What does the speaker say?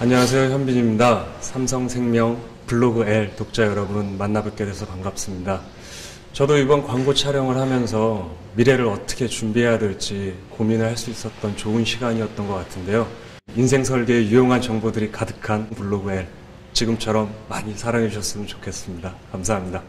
안녕하세요. 현빈입니다. 삼성생명 블로그 L 독자 여러분 만나뵙게 돼서 반갑습니다. 저도 이번 광고 촬영을 하면서 미래를 어떻게 준비해야 될지 고민을 할 수 있었던 좋은 시간이었던 것 같은데요. 인생 설계에 유용한 정보들이 가득한 블로그 L 지금처럼 많이 사랑해 주셨으면 좋겠습니다. 감사합니다.